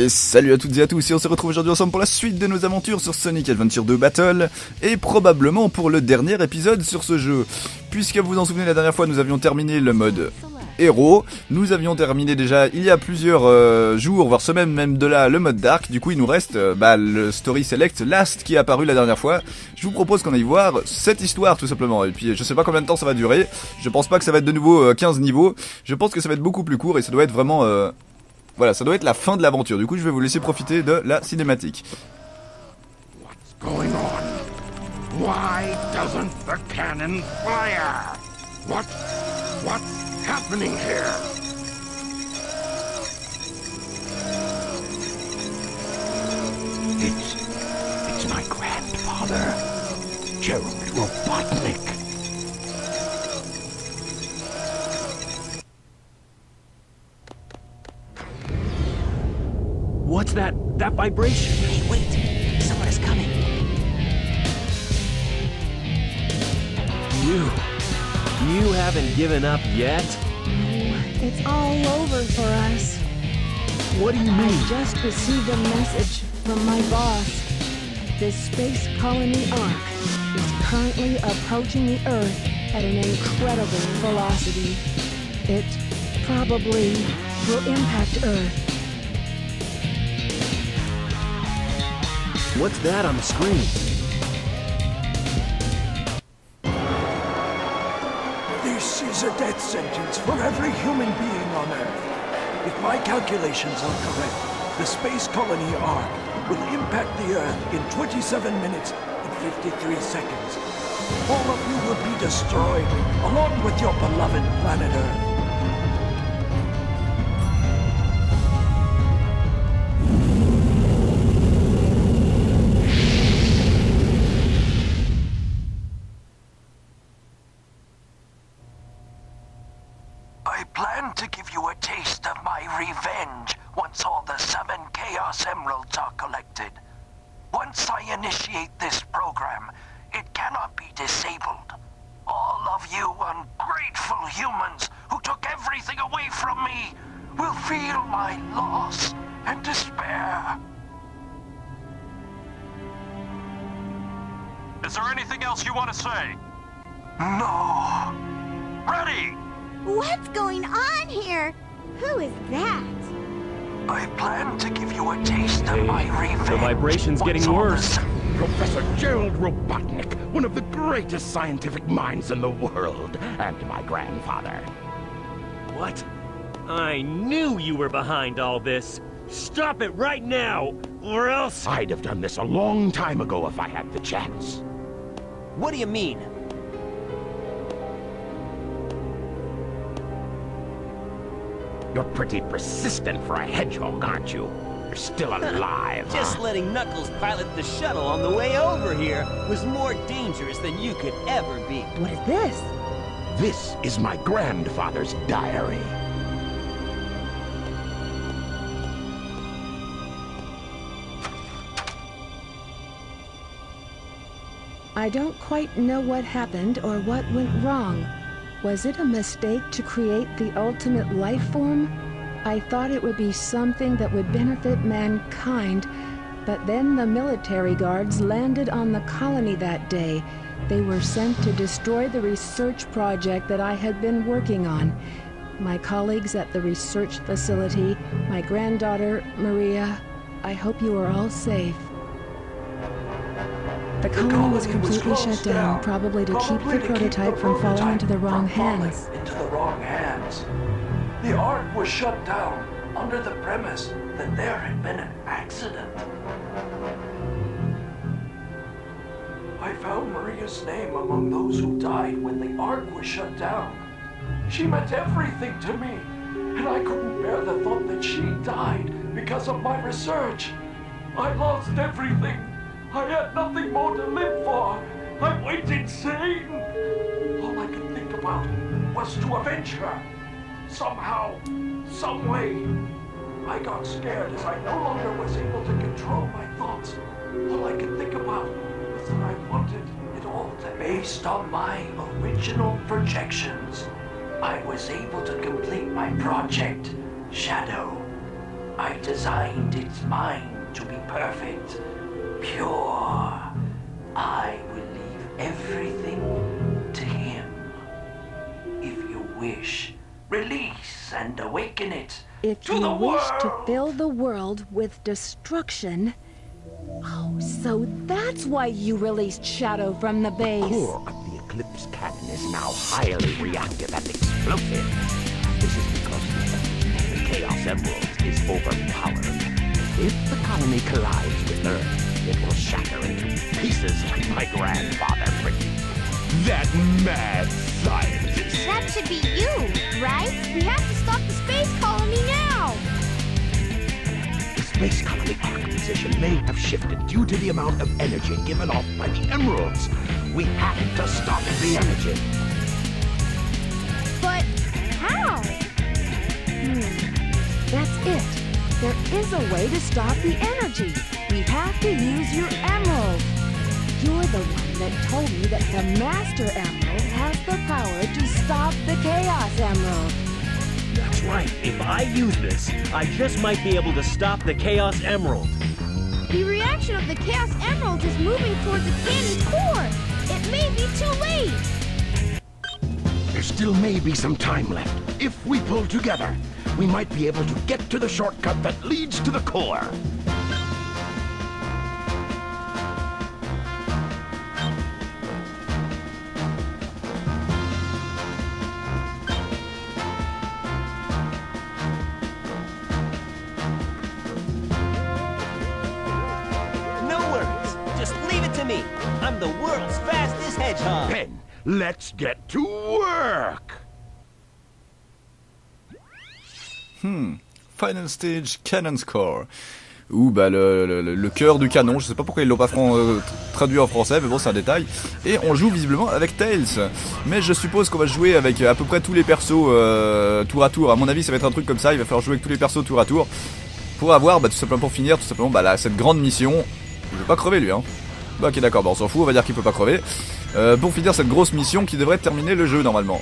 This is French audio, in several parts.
Et salut à toutes et à tous, et on se retrouve aujourd'hui ensemble pour la suite de nos aventures sur Sonic Adventure 2 Battle, et probablement pour le dernier épisode sur ce jeu. Puisque vous vous en souvenez, la dernière fois nous avions terminé le mode héros, nous avions terminé déjà il y a plusieurs euh, jours, voire semaines même de là, le mode dark, du coup il nous reste euh, bah, le Story Select Last qui est apparu la dernière fois. Je vous propose qu'on aille voir cette histoire tout simplement, et puis je sais pas combien de temps ça va durer, je pense pas que ça va être de nouveau euh, 15 niveaux, je pense que ça va être beaucoup plus court et ça doit être vraiment... voilà, ça doit être la fin de l'aventure. Du coup, je vais vous laisser profiter de la cinématique. going on? Why doesn't the cannon fire? What? What's happening here? It's. It's my grandfather, Gerald Robotnik. What's that? That vibration? Hey, wait! Someone is coming. You. You haven't given up yet? It's all over for us. What do you mean? I just received a message from my boss. The space colony Ark is currently approaching the Earth at an incredible velocity. It probably will impact Earth. What's that on the screen? This is a death sentence for every human being on Earth. If my calculations are correct, the space colony Ark will impact the Earth in 27 minutes and 53 seconds. All of you will be destroyed, along with your beloved planet Earth. Scientific minds in the world, and my grandfather. What? I knew you were behind all this. Stop it right now, or else. I'd have done this a long time ago if I had the chance. What do you mean? You're pretty persistent for a hedgehog, aren't you? You're still alive. Just huh? letting Knuckles pilot the shuttle on the way over here was more dangerous than you could ever be. What is this? This is my grandfather's diary. I don't quite know what happened or what went wrong. Was it a mistake to create the ultimate life form? I thought it would be something that would benefit mankind, but then the military guards landed on the colony that day. They were sent to destroy the research project that I had been working on. My colleagues at the research facility, my granddaughter, Maria, I hope you are all safe. The colony was colony was completely shut down, down, probably to keep the to keep prototype the from falling into the wrong hands. Into the wrong hands. The Ark was shut down under the premise that there had been an accident. I found Maria's name among those who died when the Ark was shut down. She meant everything to me, and I couldn't bear the thought that she died because of my research. I lost everything. I had nothing more to live for. I went insane. All I could think about was to avenge her. Somehow, some way. I got scared as I no longer was able to control my thoughts. All I could think about was that I wanted it all to based on my original projections. I was able to complete my project, Shadow. I designed its mind to be perfect, pure. I will leave everything to him. If you wish, release and awaken it If to you the wish world. to fill the world with destruction. Oh, so that's why you released Shadow from the base. core of the Eclipse cannon is now highly reactive and explosive. This is because the, the Chaos Emerald is overpowered. If the colony collides with Earth, it will shatter into pieces like my grandfather predicted. That mad scientist! That should be you, right? We have to stop the space colony now! The space colony arc position may have shifted due to the amount of energy given off by the emeralds. We have to stop the energy. But how? Hmm. That's it. There is a way to stop the energy. We have to use your emerald. You're the one that told me that the Master Emerald has the power to stop the Chaos Emerald. That's right. If I use this, I just might be able to stop the Chaos Emerald. The reaction of the Chaos Emerald is moving towards the cannon's core! It may be too late! There still may be some time left. If we pull together, we might be able to get to the shortcut that leads to the core. Let's get to work! Final Stage Cannon Score. Ou bah le, le, cœur du canon, je sais pas pourquoi ils l'ont pas euh, traduit en français, mais bon c'est un détail. Et on joue visiblement avec Tails. Mais je suppose qu'on va jouer avec à peu près tous les persos euh, tour à tour. À mon avis ça va être un truc comme ça, il va falloir jouer avec tous les persos tour à tour. Pour avoir, bah tout simplement pour finir, tout simplement bah là, cette grande mission. Il veut pas crever lui hein. Bah ok d'accord, bah on s'en fout, on va dire qu'il peut pas crever. Euh, pour finir cette grosse mission qui devrait terminer le jeu normalement.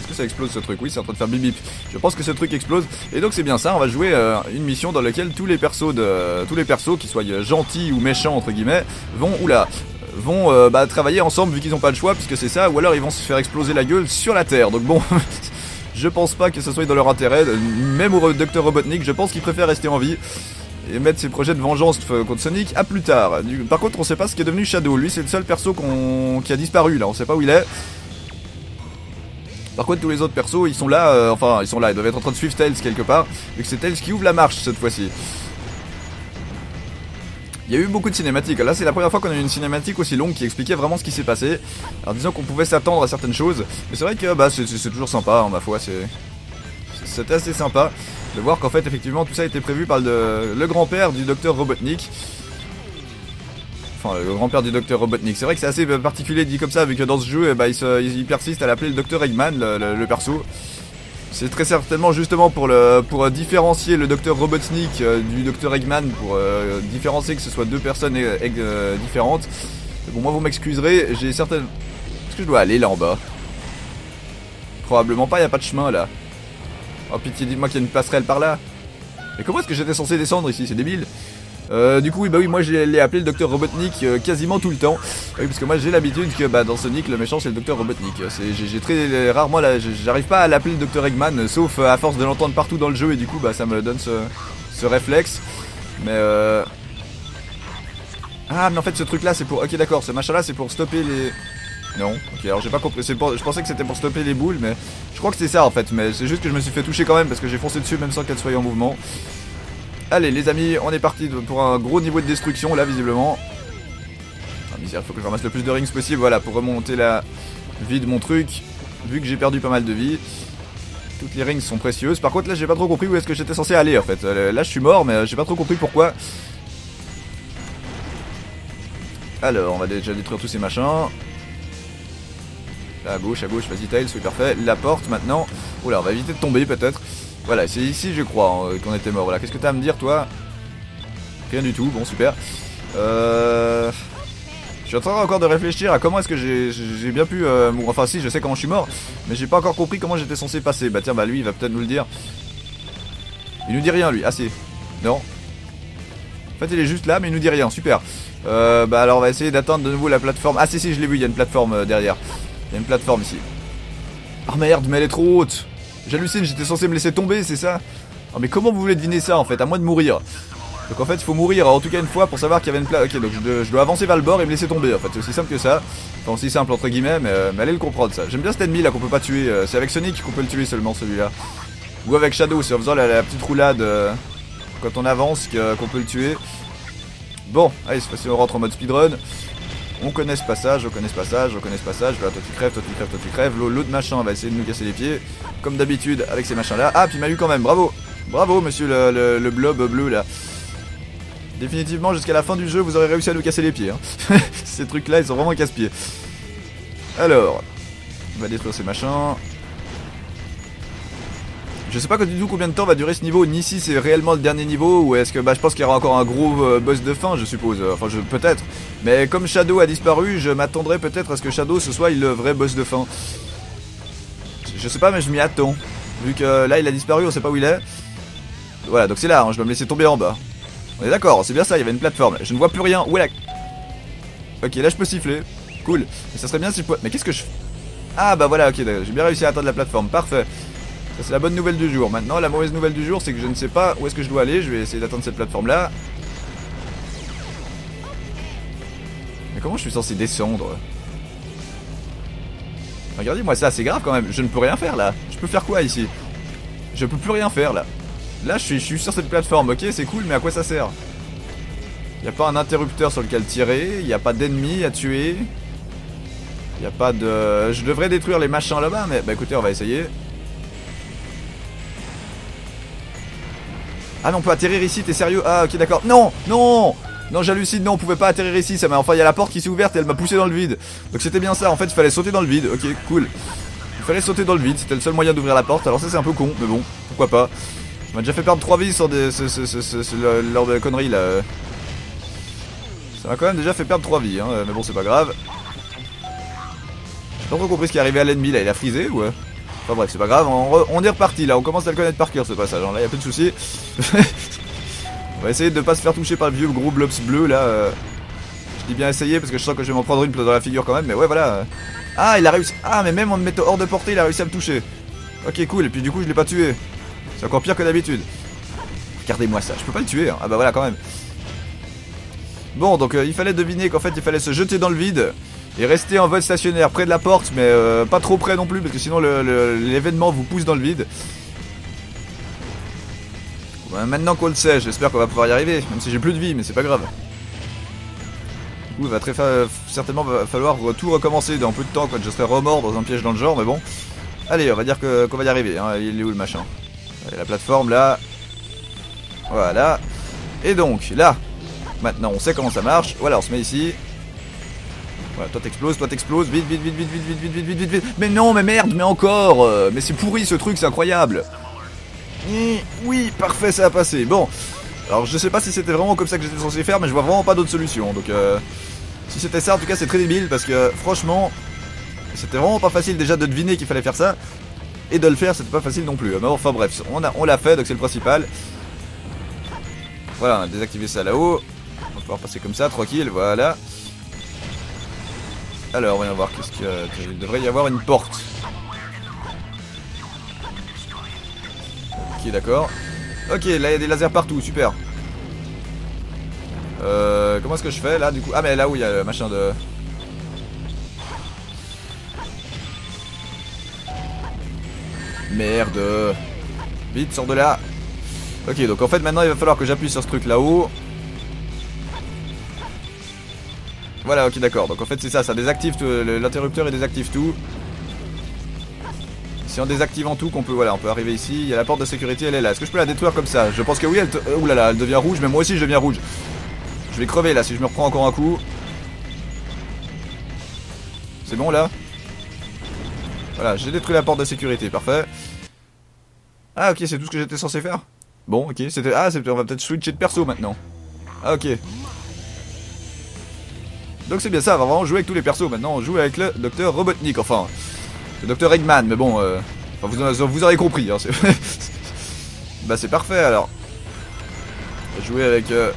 Est-ce que ça explose ce truc? Oui, c'est en train de faire bip bip. Je pense que ce truc explose. Et donc c'est bien ça, on va jouer euh, une mission dans laquelle tous les persos de tous les persos, qui soient euh, gentils ou méchants entre guillemets, vont oula vont bah, travailler ensemble vu qu'ils n'ont pas le choix puisque c'est ça ou alors ils vont se faire exploser la gueule sur la terre. Donc bon, je pense pas que ce soit dans leur intérêt, même au Dr Robotnik, je pense qu'il préfère rester en vie et mettre ses projets de vengeance euh, contre Sonic à plus tard. Par contre, on sait pas ce qui est devenu Shadow. Lui, c'est le seul perso qui a disparu là, on sait pas où il est. Par contre, tous les autres persos, ils sont là, euh, enfin, ils sont là, ils doivent être en train de suivre Tails quelque part, vu que c'est Tails qui ouvre la marche cette fois-ci. Il y a eu beaucoup de cinématiques. Là, c'est la première fois qu'on a eu une cinématique aussi longue qui expliquait vraiment ce qui s'est passé. Alors, disons qu'on pouvait s'attendre à certaines choses, mais c'est vrai que bah, c'est- toujours sympa, hein, ma foi. C'était assez sympa de voir qu'en fait, effectivement, tout ça a été prévu par le, grand-père du docteur Robotnik. Enfin, le grand-père du docteur Robotnik. C'est vrai que c'est assez particulier dit comme ça, vu que dans ce jeu, ben, il, persiste à l'appeler le docteur Eggman, le perso. C'est très certainement justement pour, le, pour différencier le docteur Robotnik euh, du docteur Eggman, pour euh, différencier que ce soit deux personnes euh, différentes. Bon, moi, vous m'excuserez, j'ai certaines... Est-ce que je dois aller là en bas? Probablement pas, il a pas de chemin là. Oh pitié, dites-moi qu'il y a une passerelle par là. Mais comment est-ce que j'étais censé descendre ici? C'est débile. Euh, du coup, oui, bah oui, moi je l'ai appelé le docteur Robotnik euh, quasiment tout le temps. Oui, parce que moi j'ai l'habitude que bah, dans Sonic, le méchant c'est le docteur Robotnik. J'ai très rarement, là, j'ai- j'arrive pas à l'appeler le docteur Eggman, euh, sauf euh, à force de l'entendre partout dans le jeu et du coup, bah ça me donne ce, réflexe. Mais euh. Ah, mais en fait, ce truc là c'est pour. Ok, d'accord, ce machin là c'est pour stopper les. Non, ok, alors j'ai pas compris. Je pensais que c'était pour stopper les boules, mais je crois que c'est ça en fait. Mais c'est juste que je me suis fait toucher quand même parce que j'ai foncé dessus même sans qu'elle soit en mouvement. Allez les amis, on est parti pour un gros niveau de destruction là visiblement. Ah misère, faut que je ramasse le plus de rings possible, voilà, pour remonter la vie de mon truc. Vu que j'ai perdu pas mal de vie. Toutes les rings sont précieuses. Par contre là j'ai pas trop compris où est-ce que j'étais censé aller en fait. Euh, Là je suis mort mais euh, j'ai pas trop compris pourquoi. Alors on va déjà détruire tous ces machins. Là, à gauche, à gauche, vas-y Tails, c'est parfait. La porte maintenant. Oula, on va éviter de tomber peut-être. Voilà, c'est ici je crois hein, qu'on était mort. Voilà, qu'est-ce que t'as à me dire toi? Rien du tout, bon super. Euh... suis en train encore de réfléchir à comment est-ce que j'ai bien pu... euh, mourir. Enfin si, je sais comment je suis mort, mais j'ai pas encore compris comment j'étais censé passer. Bah tiens, bah lui, il va peut-être nous le dire. Il nous dit rien, lui. Ah si. Non. En fait, il est juste là, mais il nous dit rien. Super. Euh, bah alors, on va essayer d'atteindre de nouveau la plateforme. Ah si, si, je l'ai vu, il y a une plateforme euh, derrière. Il y a une plateforme ici. Ah merde, mais elle est trop haute. J'hallucine, j'étais censé me laisser tomber, c'est ça Oh mais comment vous voulez deviner ça en fait, à moins de mourir Donc en fait il faut mourir en tout cas une fois pour savoir qu'il y avait une place. Ok donc je dois, avancer vers le bord et me laisser tomber en fait, c'est aussi simple que ça. Enfin aussi simple entre guillemets mais, euh, allez le comprendre ça. J'aime bien cet ennemi là qu'on peut pas tuer, euh, c'est avec Sonic qu'on peut le tuer seulement celui-là. Ou avec Shadow, c'est en faisant la, la petite roulade euh, quand on avance qu'on peut le tuer. Bon, allez cette fois-ci on rentre en mode speedrun. On connaît ce passage, on connaît ce passage, on connaît ce passage. Voilà, toi tu crèves, toi tu crèves, toi tu crèves. L'au- L'autre machin va essayer de nous casser les pieds. Comme d'habitude avec ces machins là. Ah, puis il m'a eu quand même, bravo Bravo monsieur le, blob bleu là. Définitivement jusqu'à la fin du jeu vous aurez réussi à nous casser les pieds. hein. ces trucs là ils sont vraiment casse-pieds. Alors, on va détruire ces machins. Je sais pas du tout combien de temps va durer ce niveau, ni si c'est réellement le dernier niveau, ou est-ce que bah je pense qu'il y aura encore un gros euh, boss de fin, je suppose. Euh, Enfin, peut-être. Mais comme Shadow a disparu, je m'attendrais peut-être à ce que Shadow ce soit le vrai boss de fin. Je sais pas, mais je m'y attends. Vu que là il a disparu, on sait pas où il est. Voilà, donc c'est là, hein, je dois me laisser tomber en bas. On est d'accord, c'est bien ça, il y avait une plateforme. Je ne vois plus rien. Où est la. Ok, là je peux siffler. Cool. Mais ça serait bien si je pouvais. Mais qu'est-ce que je. Ah bah voilà, ok, j'ai bien réussi à atteindre la plateforme. Parfait. Ça c'est la bonne nouvelle du jour. Maintenant, la mauvaise nouvelle du jour, c'est que je ne sais pas où est-ce que je dois aller. Je vais essayer d'atteindre cette plateforme là. Mais comment je suis censé descendre? Regardez-moi ça, c'est grave quand même. Je ne peux rien faire là. Je peux faire quoi ici? Je peux plus rien faire là. Là, je suis, sur cette plateforme. Ok, c'est cool, mais à quoi ça sert? Il a pas un interrupteur sur lequel tirer. Il n'y a pas d'ennemis à tuer. Il n'y a pas de. Je devrais détruire les machins là-bas, mais bah écoutez, on va essayer. Ah non, on peut atterrir ici, t'es sérieux? Ah ok d'accord. Non Non Non j'hallucine, non on pouvait pas atterrir ici, ça. Enfin il y a la porte qui s'est ouverte et elle m'a poussé dans le vide. Donc c'était bien ça, en fait il fallait sauter dans le vide, ok cool. Il fallait sauter dans le vide, c'était le seul moyen d'ouvrir la porte, alors ça c'est un peu con, mais bon, pourquoi pas. Ça m'a déjà fait perdre 3 vies sur des. Ce, lors de conneries là. Ça m'a quand même déjà fait perdre 3 vies, hein, mais bon c'est pas grave. J'ai pas trop compris ce qui est arrivé à l'ennemi là, il a frisé ou. euh? Bref, c'est pas grave, on, est reparti là, on commence à le connaître par cœur ce passage, hein, là y a plus de soucis. on va essayer de pas se faire toucher par le vieux gros blobs bleu là. euh. Je dis bien essayer parce que je sens que je vais m'en prendre une dans la figure quand même, mais ouais voilà. Ah, il a réussi. Ah, mais même en me mettant hors de portée, il a réussi à me toucher. Ok, cool, et puis du coup, je l'ai pas tué. C'est encore pire que d'habitude. Regardez-moi ça, je peux pas le tuer. hein. Ah bah voilà quand même. Bon, donc euh, il fallait deviner qu'en fait il fallait se jeter dans le vide et rester en vol stationnaire près de la porte, mais euh, pas trop près non plus parce que sinon l'événement vous pousse dans le vide. Maintenant qu'on le sait, j'espère qu'on va pouvoir y arriver, même si j'ai plus de vie, mais c'est pas grave. Du coup, il va très certainement falloir tout recommencer dans peu de temps quand je serai remort dans un piège dans le genre, mais bon. Allez, on va dire qu'on va y arriver. Hein. Il est où le machin? Allez, La plateforme là. Voilà. Et donc, là, maintenant on sait comment ça marche. Voilà, on se met ici. Voilà, toi t'exploses, toi t'exploses, vite, vite, vite, vite, vite, vite, vite, vite, vite, vite, vite. Mais non, mais merde, mais encore euh, Mais c'est pourri ce truc, c'est incroyable Mmh, Oui, parfait, ça a passé. Bon, alors je sais pas si c'était vraiment comme ça que j'étais censé faire, mais je vois vraiment pas d'autre solution. Donc, euh, si c'était ça, en tout cas, c'est très débile parce que franchement, c'était vraiment pas facile déjà de deviner qu'il fallait faire ça. Et de le faire, c'était pas facile non plus. Mais enfin bref, on a- on l'a fait, donc c'est le principal. Voilà, on a désactivé ça là-haut. On va pouvoir passer comme ça, tranquille, voilà. Alors, voyons voir, qu'est-ce qu'il y a Il devrait y avoir une porte. Ok, d'accord. Ok, là il y a des lasers partout, super. Euh, comment est-ce que je fais là du coup? Ah mais là où il y a le machin de... Merde. Vite, sors de là. Ok, donc en fait maintenant il va falloir que j'appuie sur ce truc là-haut. Voilà, ok d'accord. Donc en fait c'est ça, ça désactive l'interrupteur et désactive tout. C'est en désactivant tout qu'on peut, voilà, on peut arriver ici. Il y a la porte de sécurité, elle est là. Est-ce que je peux la détruire comme ça? Je pense que oui. Elle, euh, elle devient rouge, mais moi aussi je deviens rouge. Je vais crever là si je me reprends encore un coup. C'est bon là? Voilà, j'ai détruit la porte de sécurité, parfait. Ah ok, c'est tout ce que j'étais censé faire? Bon, ok, c'était... Ah, on va peut-être switcher de perso maintenant. Ah ok. Donc c'est bien ça, on va jouer avec tous les persos maintenant. On joue avec le docteur Robotnik, enfin, le docteur Eggman, mais bon, euh, enfin, vous, vous aurez compris. Hein, bah c'est parfait alors. Jouer avec euh,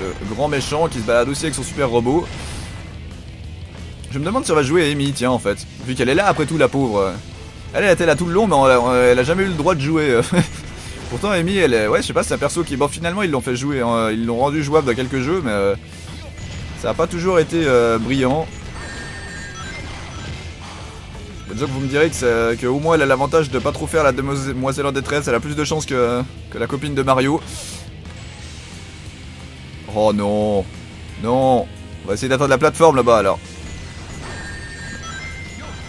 le grand méchant qui se balade aussi avec son super robot. Je me demande si on va jouer Amy, tiens en fait. Vu qu'elle est là après tout, la pauvre. Elle, elle était là tout le long, mais elle a jamais eu le droit de jouer. euh. Pourtant, Amy, elle est. Ouais, je sais pas, c'est un perso qui. Bon, finalement, ils l'ont fait jouer. hein, Ils l'ont rendu jouable dans quelques jeux, mais. euh, Ça a pas toujours été euh, brillant. Déjà que vous me direz que, que au moins elle a l'avantage de pas trop faire la demoiselle en détresse, elle a plus de chance que, que la copine de Mario. Oh non Non On va essayer d'atteindre la plateforme là-bas alors.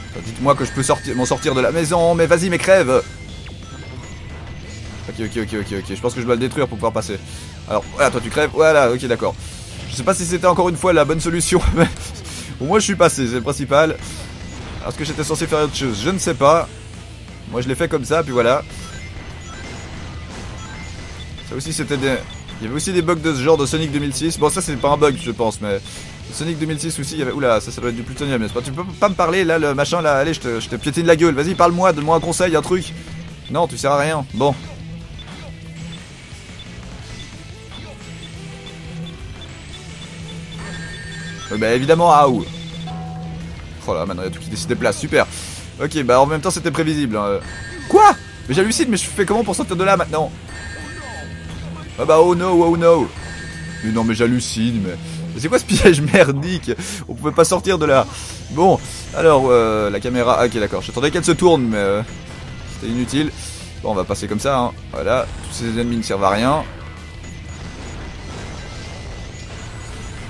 Enfin, Dites-moi que je peux m'en sortir de la maison, mais vas-y mais crève Ok ok ok ok ok, je pense que je dois le détruire pour pouvoir passer. Alors voilà, toi tu crèves, voilà, ok d'accord. Je sais pas si c'était encore une fois la bonne solution, mais au moins je suis passé, c'est le principal. Est-ce que j'étais censé faire autre chose Je ne sais pas. Moi je l'ai fait comme ça, puis voilà. Ça aussi c'était des... Il y avait aussi des bugs de ce genre de Sonic 2006. Bon ça c'est pas un bug je pense, mais... Sonic 2006 aussi, il y avait... Oula, ça, ça doit être du plutonium, n'est-ce pas? Tu peux pas me parler là, le machin là Allez, je te, je te piétine la gueule. Vas-y, parle-moi, donne-moi un conseil, un truc. Non, tu sers à rien. Bon. Euh, bah évidemment, ah où Oh là, maintenant il y a tout qui se déplace, super. Ok, bah en même temps c'était prévisible. hein. Quoi? Mais j'hallucine, mais je fais comment pour sortir de là maintenant? Ah bah oh no, oh no. Mais non mais j'hallucine, mais... mais c'est quoi ce piège merdique? On pouvait pas sortir de là. Bon, alors euh, la caméra... Ah, ok d'accord, j'attendais qu'elle se tourne, mais... euh, C'était inutile. Bon, on va passer comme ça, hein. Voilà, tous ces ennemis ne servent à rien.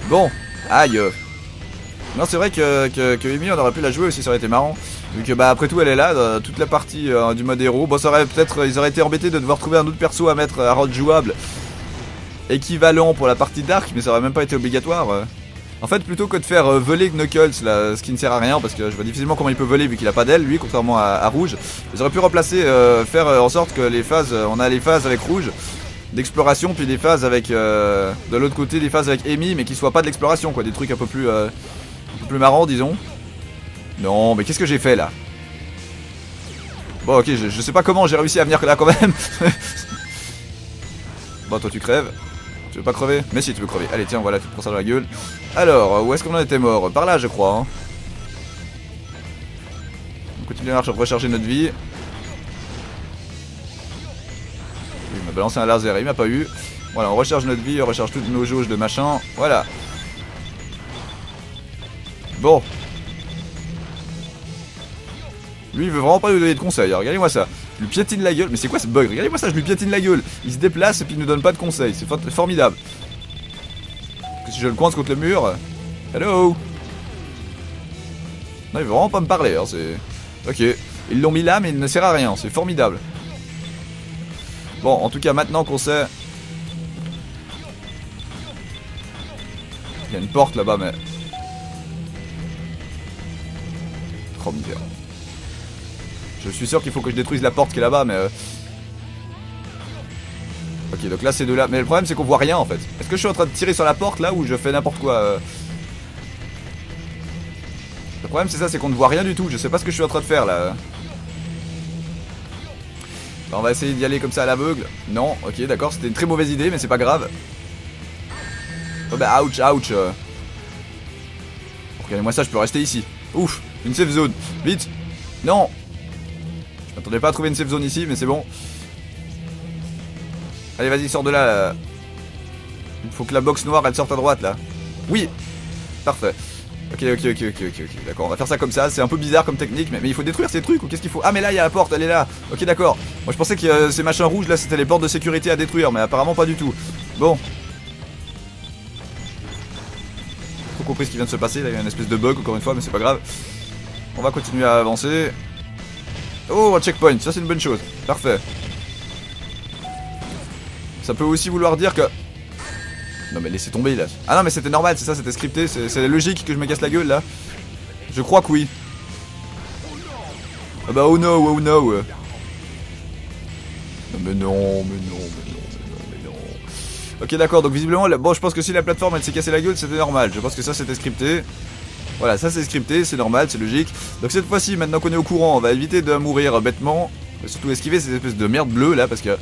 Bon, aïe euh. Non, c'est vrai que, que, Amy, on aurait pu la jouer aussi, ça aurait été marrant. Vu que, bah, après tout, elle est là, dans toute la partie euh, du mode héros. Bon, ça aurait peut-être, ils auraient été embêtés de devoir trouver un autre perso à mettre à rendre jouable. Équivalent pour la partie Dark, mais ça aurait même pas été obligatoire. euh. En fait, plutôt que de faire euh, voler Knuckles, là, ce qui ne sert à rien, parce que je vois difficilement comment il peut voler vu qu'il a pas d'aile, lui, contrairement à, Rouge. Ils auraient pu remplacer, euh, faire euh, en sorte que les phases, euh, on a les phases avec Rouge d'exploration, puis des phases avec, euh, de l'autre côté, des phases avec Amy, mais qui soient pas de l'exploration, quoi, des trucs un peu plus, euh, un peu plus marrants, disons. Non, mais qu'est-ce que j'ai fait là? Bon, ok, je, sais pas comment j'ai réussi à venir là quand même. bon, toi tu crèves. Tu veux pas crever? Mais si, tu veux crever. Allez, tiens, voilà, tu te prends ça dans la gueule. Alors, où est-ce qu'on en était mort? Par là, je crois. hein. On continue à recharger notre vie. M'a balancé un laser, il m'a pas eu. Voilà, on recharge notre vie, on recharge toutes nos jauges de machin. Voilà. Bon. Lui, il veut vraiment pas nous donner de conseils. hein. Regardez-moi ça. Je lui piétine la gueule. Mais c'est quoi ce bug? Regardez-moi ça, je lui piétine la gueule. Il se déplace et puis il nous donne pas de conseils. C'est for- formidable. Si je le coince contre le mur? Hello? Non, il veut vraiment pas me parler. hein, c'est. Ok. Ils l'ont mis là, mais il ne sert à rien. C'est formidable. Bon, en tout cas, maintenant qu'on sait. Il y a une porte là-bas, mais. Oh misère. Je suis sûr qu'il faut que je détruise la porte qui est là-bas, mais. euh, Ok, donc là c'est de là. Mais le problème c'est qu'on voit rien en fait. Est-ce que je suis en train de tirer sur la porte là ou je fais n'importe quoi euh? Le problème c'est ça, c'est qu'on ne voit rien du tout. Je sais pas ce que je suis en train de faire là. Bah, on va essayer d'y aller comme ça à l'aveugle. Non, ok, d'accord, c'était une très mauvaise idée, mais c'est pas grave. Oh bah ouch, ouch. euh. Regardez-moi ça, je peux rester ici. Ouf, une safe zone. Vite. Non. Je pas à trouver une safe zone ici, mais c'est bon. Allez, vas-y, sors de là. là. Il faut que la box noire, elle sorte à droite, là. Oui. Parfait. Ok, ok, ok, ok, ok, ok. D'accord, on va faire ça comme ça. C'est un peu bizarre comme technique, mais, mais il faut détruire ces trucs ou qu'est-ce qu'il faut? Ah, mais là, il y a la porte, elle est là. Ok, d'accord. Moi, je pensais que euh, ces machins rouges, là, c'était les portes de sécurité à détruire, mais apparemment pas du tout. Bon. Trop compris ce qui vient de se passer. Là, il y a une espèce de bug, encore une fois, mais c'est pas grave. On va continuer à avancer. Oh, un checkpoint, ça c'est une bonne chose. Parfait. Ça peut aussi vouloir dire que... Non mais laissez tomber là. Ah non mais c'était normal, c'est ça, c'était scripté, c'est logique que je me casse la gueule là. Je crois que oui. Ah bah oh no, oh no. Non mais non, mais non, mais non, mais non, mais non. Ok d'accord, donc visiblement, bon je pense que si la plateforme elle s'est cassée la gueule, c'était normal. Je pense que ça c'était scripté. Voilà, ça c'est scripté, c'est normal, c'est logique. Donc cette fois-ci, maintenant qu'on est au courant, on va éviter de mourir bêtement. Surtout esquiver ces espèces de merde bleue là, parce que...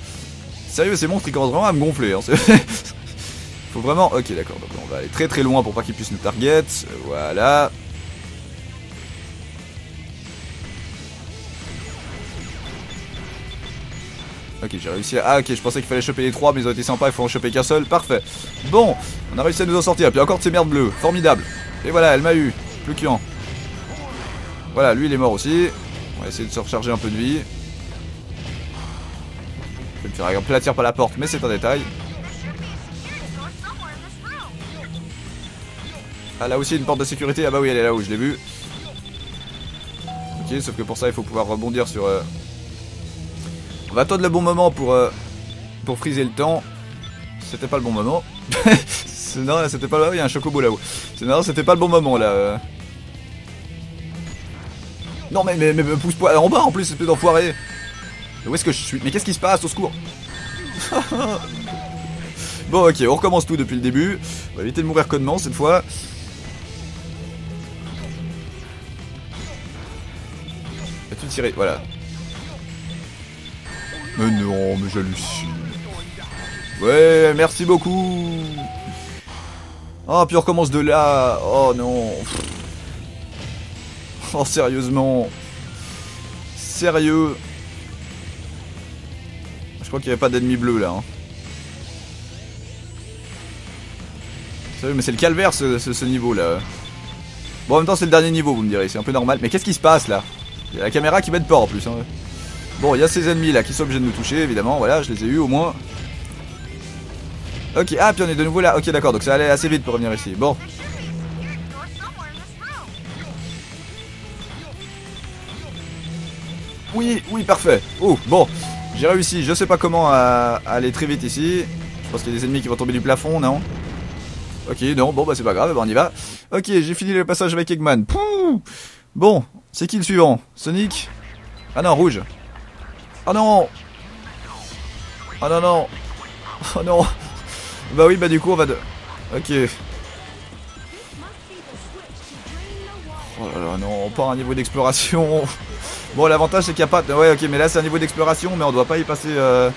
Sérieux, ces monstres ils commencent vraiment à me gonfler. Hein. Faut vraiment... Ok d'accord, donc on va aller très très loin pour pas qu'ils puissent nous target. Voilà. Ok, j'ai réussi à... Ah ok, je pensais qu'il fallait choper les trois, mais ils ont été sympas, il faut en choper qu'un seul. Parfait. Bon, on a réussi à nous en sortir. Puis encore de ces merdes bleues. Formidable. Et voilà, elle m'a eu. Plus qu'un. Voilà, lui il est mort aussi. On va essayer de se recharger un peu de vie. Je vais me faire aplatir par la porte, mais c'est un détail. Ah là aussi une porte de sécurité, ah bah oui elle est là où je l'ai vue. Ok, sauf que pour ça il faut pouvoir rebondir sur... euh, On va attendre le bon moment pour, euh, pour friser le temps. C'était pas le bon moment. Non, c'était pas là, il y a un chocobo là-haut. C'était pas le bon moment là. euh. Non mais, mais, mais me pousse pas en bas en plus, plus d'enfoiré. Où est-ce que je suis? Mais qu'est-ce qui se passe Au secours? Bon ok, on recommence tout depuis le début. On va éviter de mourir connement cette fois. Tirer, voilà. Mais non, mais j'hallucine. Ouais, merci beaucoup. Oh, puis on recommence de là. Oh non. Oh, sérieusement. Sérieux. Je crois qu'il n'y avait pas d'ennemi bleu là. hein. Sérieux, mais c'est le calvaire ce niveau là. Bon, en même temps, c'est le dernier niveau, vous me direz. C'est un peu normal. Mais qu'est-ce qui se passe là? Il y a la caméra qui m'aide pas en plus. hein. Bon, il y a ces ennemis là qui sont obligés de nous toucher, évidemment. Voilà, je les ai eu au moins. Ok, ah, puis on est de nouveau là. Ok, d'accord, donc ça allait assez vite pour revenir ici. Bon. Oui, oui, parfait. Oh, bon. J'ai réussi. Je sais pas comment à, à aller très vite ici. Je pense qu'il y a des ennemis qui vont tomber du plafond, non? Ok, non, bon, bah c'est pas grave, on y va. Ok, j'ai fini le passage avec Eggman. Pouh bon, c'est qui le suivant? Sonic? Ah non, rouge. Oh non Oh non, non Oh non Bah oui, bah du coup, on va de... Ok. Oh là là, non, pas un niveau d'exploration. Bon, l'avantage c'est qu'il n'y a pas... Ouais, ok, mais là c'est un niveau d'exploration, mais on doit pas y passer euh,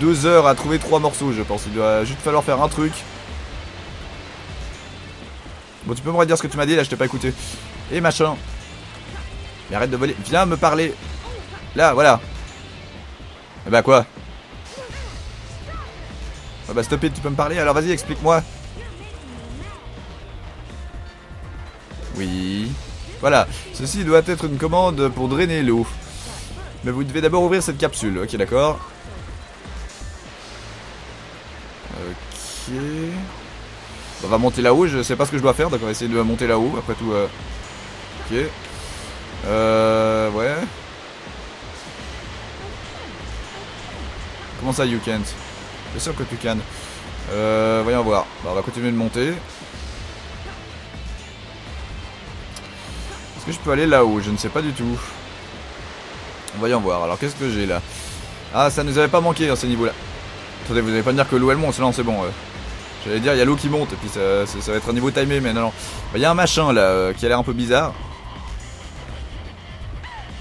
deux heures à trouver trois morceaux, je pense. Il doit juste falloir faire un truc. Bon, tu peux me redire ce que tu m'as dit, là, je t'ai pas écouté. Et machin. Mais arrête de voler. Viens me parler. Là, voilà. Eh bah quoi Ah bah stop it, tu peux me parler Alors vas-y, explique-moi. Oui. Voilà. Ceci doit être une commande pour drainer l'eau. Mais vous devez d'abord ouvrir cette capsule. Ok, d'accord. Ok. On va monter là-haut, je sais pas ce que je dois faire, donc on va essayer de monter là-haut, après tout. euh, Ok. Euh. Ouais. Comment ça, you can't? Bien sûr que tu can. Euh. Voyons voir. Bah, on va continuer de monter. Est-ce que je peux aller là-haut? Je ne sais pas du tout. Voyons voir. Alors, qu'est-ce que j'ai là? Ah, ça nous avait pas manqué dans ce niveau-là. Attendez, vous allez pas me dire que l'eau elle monte, non, c'est bon. ouais. J'allais dire, il y a l'eau qui monte, et puis ça, va être un niveau timé, mais non, non. Bah, Il y a un machin là euh, qui a l'air un peu bizarre.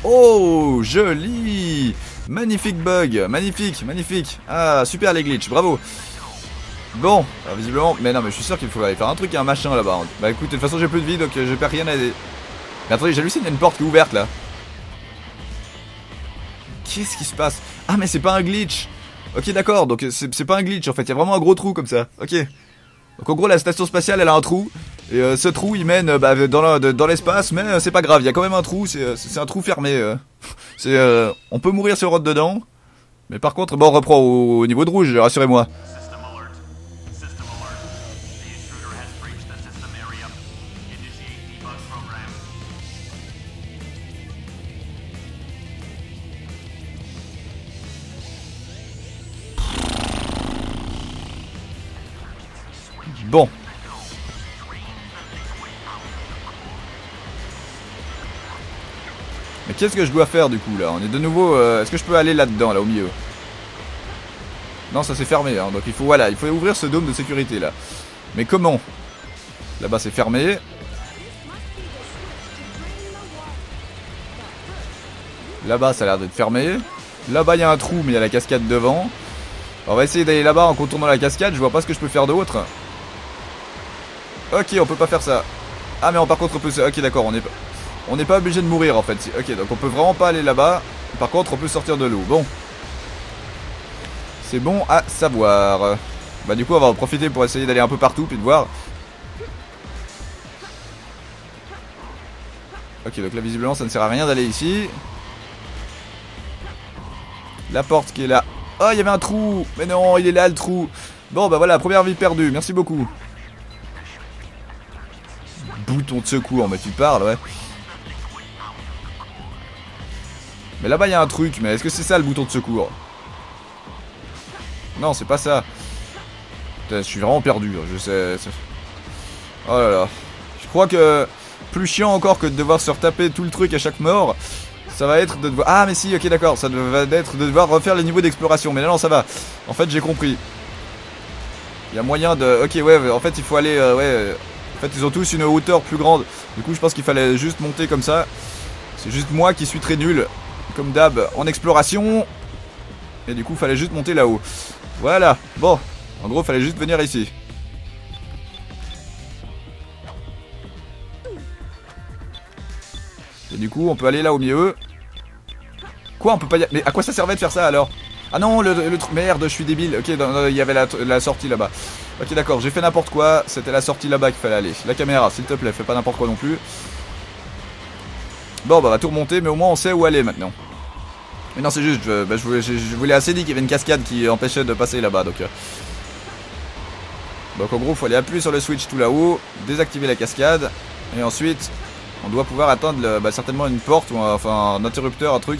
Oh, joli Magnifique bug, magnifique, magnifique. Ah, super les glitches, bravo. Bon, alors, visiblement, mais non, mais je suis sûr qu'il faut aller faire un truc, un machin là-bas. Bah écoute, de toute façon j'ai plus de vie, donc euh, je perds rien à. Mais attendez, j'hallucine, il y a une porte qui est ouverte là. Qu'est-ce qui se passe? Ah, mais c'est pas un glitch Ok, d'accord, donc c'est pas un glitch en fait, il y a vraiment un gros trou comme ça. Ok. Donc en gros, la station spatiale elle a un trou. Et euh, ce trou il mène euh, bah, dans l'espace, mais euh, c'est pas grave, il y a quand même un trou, c'est un trou fermé. C'est On peut mourir si on rentre dedans. Mais par contre, bon, on reprend au niveau de rouge, rassurez-moi. Qu'est-ce que je dois faire du coup là On est de nouveau... euh, Est-ce que je peux aller là-dedans, là au milieu Non, ça c'est fermé, hein, donc il faut, voilà, il faut ouvrir ce dôme de sécurité là. Mais comment Là-bas c'est fermé. Là-bas ça a l'air d'être fermé. Là-bas il y a un trou, mais il y a la cascade devant. On va essayer d'aller là-bas en contournant la cascade, je vois pas ce que je peux faire d'autre. Ok, on peut pas faire ça. Ah mais par contre on peut... Ok d'accord, on est pas... On n'est pas obligé de mourir en fait. Ok, donc on peut vraiment pas aller là-bas. Par contre, on peut sortir de l'eau. Bon. C'est bon à savoir. Bah du coup, on va en profiter pour essayer d'aller un peu partout puis de voir. Ok, donc là, visiblement, ça ne sert à rien d'aller ici. La porte qui est là. Oh, il y avait un trou Mais non, il est là le trou Bon, bah voilà, première vie perdue. Merci beaucoup. Bouton de secours, mais tu parles, ouais. Mais là-bas, il y a un truc. Mais est-ce que c'est ça le bouton de secours Non, c'est pas ça. Je suis vraiment perdu. Je sais. Oh là là. Je crois que plus chiant encore que de devoir se retaper tout le truc à chaque mort. Ça va être de devoir... Ah mais si, ok d'accord, ça va être de devoir refaire les niveaux d'exploration. Mais là non, ça va. En fait, j'ai compris. Il y a moyen de... Ok, ouais, en fait, il faut aller... Euh, ouais... En fait, ils ont tous une hauteur plus grande. Du coup, je pense qu'il fallait juste monter comme ça. C'est juste moi qui suis très nul comme d'hab, en exploration. Et du coup, fallait juste monter là-haut. Voilà. Bon. En gros, fallait juste venir ici. Et du coup, on peut aller là au milieu. Quoi, on peut pas y... Mais à quoi ça servait de faire ça alors? Ah non, le, truc... Merde, je suis débile. Ok, il y avait la, la sortie là-bas. Ok, d'accord, j'ai fait n'importe quoi. C'était la sortie là-bas qu'il fallait aller. La caméra, s'il te plaît, fais pas n'importe quoi non plus. Bon, bah, on va tout remonter, mais au moins on sait où aller maintenant. Mais non, c'est juste, je, bah, je, voulais, assez dit qu'il y avait une cascade qui empêchait de passer là-bas, donc... Euh. Donc en gros, il faut aller appuyer sur le switch tout là-haut, désactiver la cascade, et ensuite, on doit pouvoir atteindre bah, certainement une porte, ou enfin un interrupteur, un truc.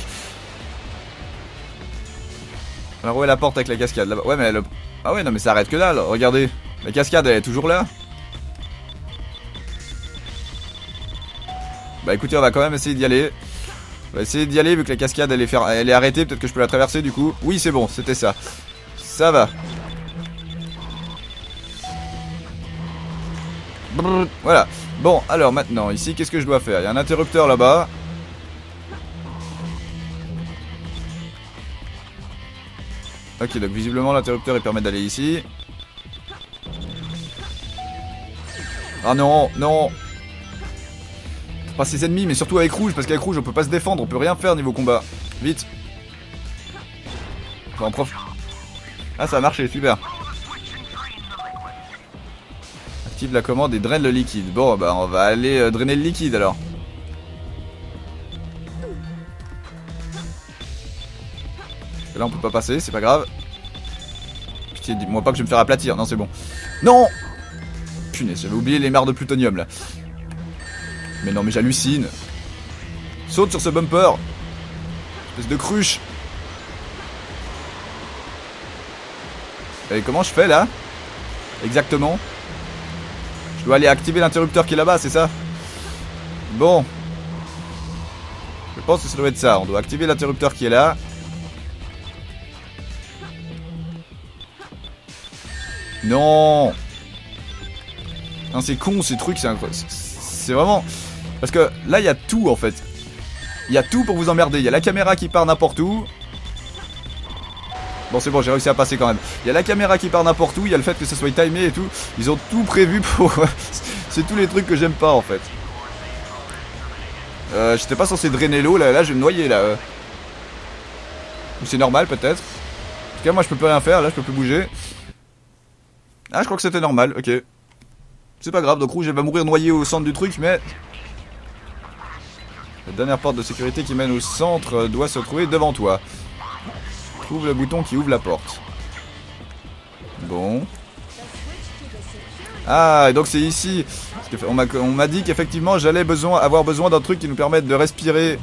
Alors où est la porte avec la cascade là-bas Ouais, mais le... Ah ouais, non, mais ça arrête que dalle, regardez. La cascade, elle est toujours là Bah écoutez, on va quand même essayer d'y aller. On va essayer d'y aller vu que la cascade elle est, arrêtée. Peut-être que je peux la traverser du coup. Oui, c'est bon, c'était ça. Ça va. voilà. Bon, alors maintenant, ici, qu'est-ce que je dois faire? Il y a un interrupteur là-bas. Ok, donc visiblement l'interrupteur il permet d'aller ici. Ah non, non pas ses ennemis, mais surtout avec rouge, parce qu'avec rouge on peut pas se défendre, on peut rien faire niveau combat. Vite. en prof. Ah ça a marché, super. Active la commande et draine le liquide. Bon bah on va aller euh, drainer le liquide alors. Là on peut pas passer, c'est pas grave. Putain, dis-moi pas que je vais me faire aplatir, non c'est bon. Non Punaise, j'avais oublié les mares de plutonium là. Mais non, mais j'hallucine. Saute sur ce bumper. Espèce de cruche. Et comment je fais là? Exactement. Je dois aller activer l'interrupteur qui est là-bas, c'est ça? Bon. Je pense que ça doit être ça. On doit activer l'interrupteur qui est là. Non Non, c'est con ces trucs, c'est incroyable. C'est vraiment... Parce que là, il y a tout en fait. Il y a tout pour vous emmerder. Il y a la caméra qui part n'importe où. Bon, c'est bon, j'ai réussi à passer quand même. Il y a la caméra qui part n'importe où. Il y a le fait que ça soit timé et tout. Ils ont tout prévu pour. c'est tous les trucs que j'aime pas en fait. Euh, J'étais pas censé drainer l'eau là. Là, je vais me noyer là. Ou c'est normal peut-être. En tout cas, moi je peux plus rien faire. Là, je peux plus bouger. Ah, je crois que c'était normal. Ok. C'est pas grave. Donc, rouge, elle va mourir noyée au centre du truc, mais la dernière porte de sécurité qui mène au centre doit se trouver devant toi. Trouve le bouton qui ouvre la porte. Bon. Ah, donc c'est ici. On m'a dit qu'effectivement j'allais avoir besoin d'un truc qui nous permette de respirer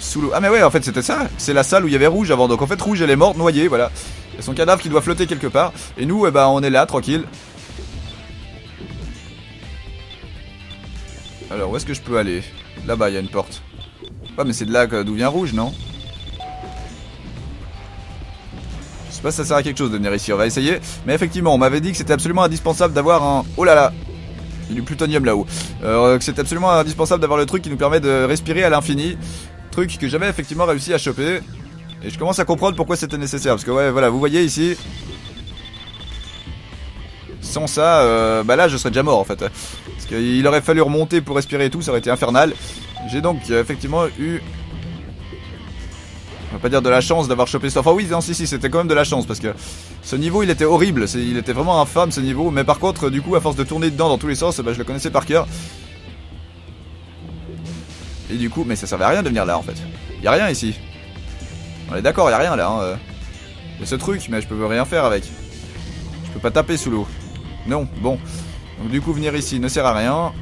sous l'eau. Ah mais ouais, en fait c'était ça. C'est la salle où il y avait Rouge avant. Donc en fait Rouge elle est morte, noyée, voilà. Il y a son cadavre qui doit flotter quelque part. Et nous, eh ben, on est là, tranquille. Alors où est-ce que je peux aller? Là-bas, il y a une porte. Ouais, mais c'est de là d'où vient rouge, non? Je sais pas si ça sert à quelque chose de venir ici, on va essayer. Mais effectivement, on m'avait dit que c'était absolument indispensable d'avoir un... Oh là là Il y a du plutonium là-haut. Euh, que absolument indispensable d'avoir le truc qui nous permet de respirer à l'infini. Truc que j'avais effectivement réussi à choper. Et je commence à comprendre pourquoi c'était nécessaire. Parce que ouais, voilà, vous voyez ici... Sans ça, euh, bah là je serais déjà mort en fait. Parce qu'il aurait fallu remonter pour respirer et tout, ça aurait été infernal. J'ai donc euh, effectivement eu on va pas dire de la chance d'avoir chopé ça. Enfin oui, non, si, si, c'était quand même de la chance parce que ce niveau il était horrible, il était vraiment infâme ce niveau. Mais par contre, du coup, à force de tourner dedans dans tous les sens, bah, je le connaissais par cœur. Et du coup, mais ça servait à rien de venir là en fait. Y a rien ici. On est d'accord, y a rien là. Hein. euh. Y a ce truc, mais je peux rien faire avec. Je peux pas taper sous l'eau. Non, bon. Donc du coup, venir ici ne sert à rien.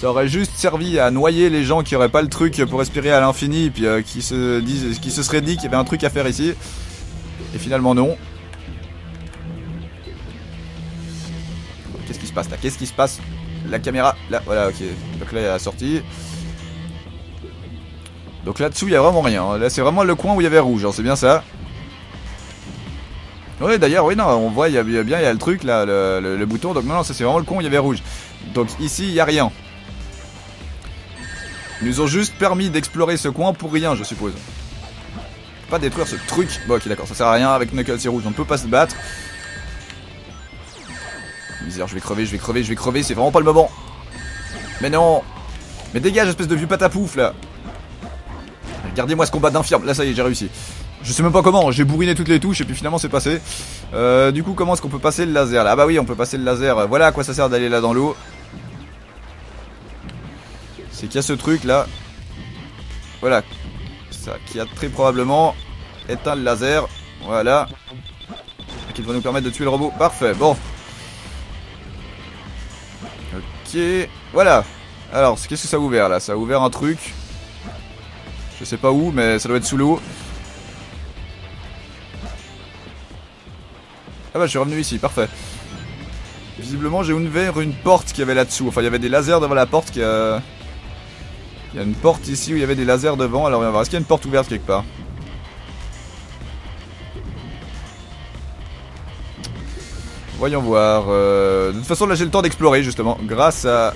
Ça aurait juste servi à noyer les gens qui auraient pas le truc pour respirer à l'infini, puis euh, qui se disent, qui se seraient dit qu'il y avait un truc à faire ici. Et finalement non. Qu'est-ce qui se passe là? Qu'est-ce qui se passe? La caméra, là, voilà, ok. Donc là il y a la sortie. Donc là-dessous il y a vraiment rien. Là c'est vraiment le coin où il y avait rouge, hein, c'est bien ça. Oui d'ailleurs, oui non, on voit il y a bien, il y a le truc là, le, bouton. Donc non, non, ça c'est vraiment le coin où il y avait rouge. Donc ici il y a rien. Ils nous ont juste permis d'explorer ce coin pour rien, je suppose. Pas détruire ce truc. Bon, ok, d'accord, ça sert à rien. Avec Knuckles et Rouge, on ne peut pas se battre. Misère, je vais crever, je vais crever, je vais crever. C'est vraiment pas le moment. Mais non. Mais dégage, espèce de vieux patapouf là. Regardez-moi ce combat d'infirme. Là, ça y est, j'ai réussi. Je sais même pas comment, j'ai bourriné toutes les touches et puis finalement c'est passé. Euh, du coup, comment est-ce qu'on peut passer le laser là? Ah bah oui, on peut passer le laser. Voilà à quoi ça sert d'aller là dans l'eau. C'est qu'il y a ce truc là. Voilà. Ça qui a très probablement éteint le laser. Voilà. Qui va nous permettre de tuer le robot. Parfait. Bon. Ok. Voilà. Alors, qu'est-ce que ça a ouvert là? Ça a ouvert un truc. Je sais pas où, mais ça doit être sous l'eau. Ah bah je suis revenu ici, parfait. Visiblement j'ai ouvert une porte qui avait là-dessous. Enfin il y avait des lasers devant la porte qui a... Il y a une porte ici où il y avait des lasers devant. Alors on va voir, est-ce qu'il y a une porte ouverte quelque part Voyons voir. euh, De toute façon là j'ai le temps d'explorer justement. Grâce à...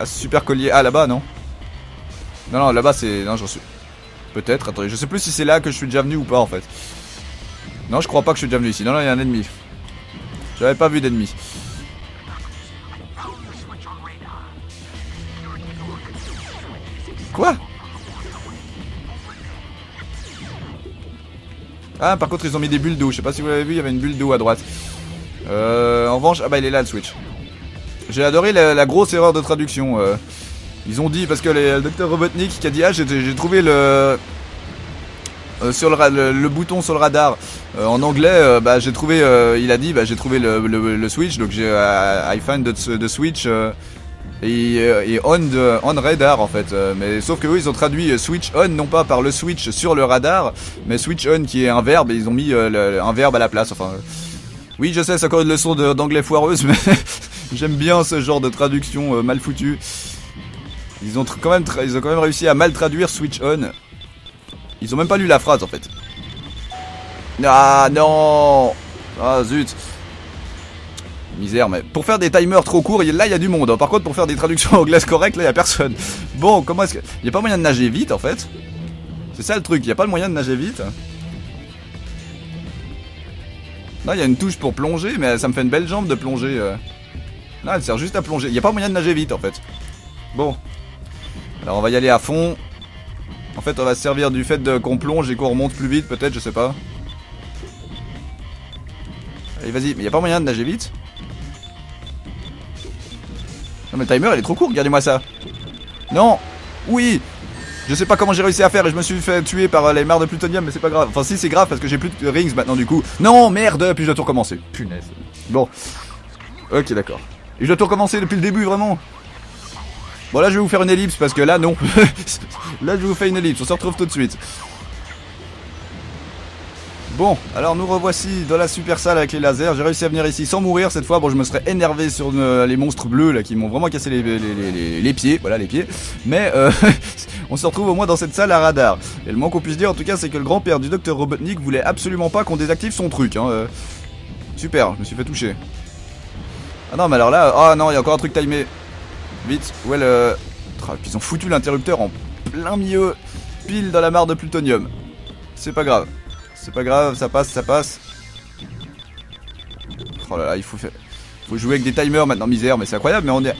ce super collier. Ah là-bas non? Non non là-bas c'est... Non j'en suis... Peut-être, attendez, je sais plus si c'est là que je suis déjà venu ou pas en fait. Non, je crois pas que je suis déjà venu ici. Non, non, il y a un ennemi. J'avais pas vu d'ennemi. Ah, par contre, ils ont mis des bulles d'eau. Je sais pas si vous l'avez vu, il y avait une bulle d'eau à droite. Euh, en revanche, ah bah il est là le switch. J'ai adoré la, grosse erreur de traduction. euh. Ils ont dit, parce que le docteur Robotnik qui a dit Ah, j'ai trouvé le. euh, sur le, le, bouton sur le radar en anglais, bah, j'ai trouvé, il a dit, bah, j'ai trouvé le, switch, donc j'ai euh, I find the, switch et, euh, et on, the- on radar en fait. Euh, mais sauf que eux, ils ont traduit euh, switch on non pas par le switch sur le radar, mais switch on qui est un verbe et ils ont mis euh, un verbe à la place. Enfin, euh, oui, je sais, c'est encore une leçon de- d'anglais foireuse, mais j'aime bien ce genre de traduction euh, mal foutue. Ils ont quand même, ils ont quand même réussi à mal traduire switch on. Ils ont même pas lu la phrase en fait. Ah non Ah zut Misère, mais pour faire des timers trop courts, là il y a du monde. hein. Par contre, pour faire des traductions anglaises correctes, là il a personne. Bon, comment est-ce que. Il y a pas moyen de nager vite en fait? C'est ça le truc, il y a pas le moyen de nager vite? Non, il y a une touche pour plonger, mais ça me fait une belle jambe de plonger. euh. Non, elle sert juste à plonger. Il y a pas moyen de nager vite en fait. Bon. Alors on va y aller à fond. En fait, on va se servir du fait qu'on plonge et qu'on remonte plus vite, peut-être, je sais pas. Allez, vas-y, mais y a pas moyen de nager vite? Mais le timer, il est trop court, regardez-moi ça. Non Oui Je sais pas comment j'ai réussi à faire et je me suis fait tuer par les mares de plutonium, mais c'est pas grave. Enfin, si, c'est grave parce que j'ai plus de rings maintenant, du coup. Non, merde Puis je dois tout recommencer. Punaise. Bon. Ok, d'accord. Et je dois tout recommencer depuis le début, vraiment Bon là je vais vous faire une ellipse parce que là non. là je vous fais une ellipse, on se retrouve tout de suite. Bon, alors nous revoici dans la super salle avec les lasers. J'ai réussi à venir ici sans mourir cette fois. Bon, je me serais énervé sur euh, les monstres bleus là qui m'ont vraiment cassé les, les, pieds. Voilà les pieds. Mais euh, On se retrouve au moins dans cette salle à radar. Et le moins qu'on puisse dire en tout cas c'est que le grand-père du docteur Robotnik voulait absolument pas qu'on désactive son truc. Hein. euh. Super, je me suis fait toucher. Ah non mais alors là, ah non il y a encore un truc timé. Vite, où est le... Ils ont foutu l'interrupteur en plein milieu, pile dans la mare de plutonium. C'est pas grave. C'est pas grave, ça passe, ça passe. Oh là là, il faut faire... Faut jouer avec des timers maintenant, misère, mais c'est incroyable, mais on est...